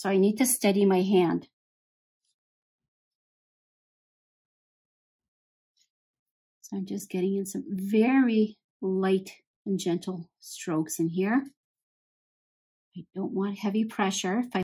So I need to steady my hand. So I'm just getting in some very light and gentle strokes in here. I don't want heavy pressure. If I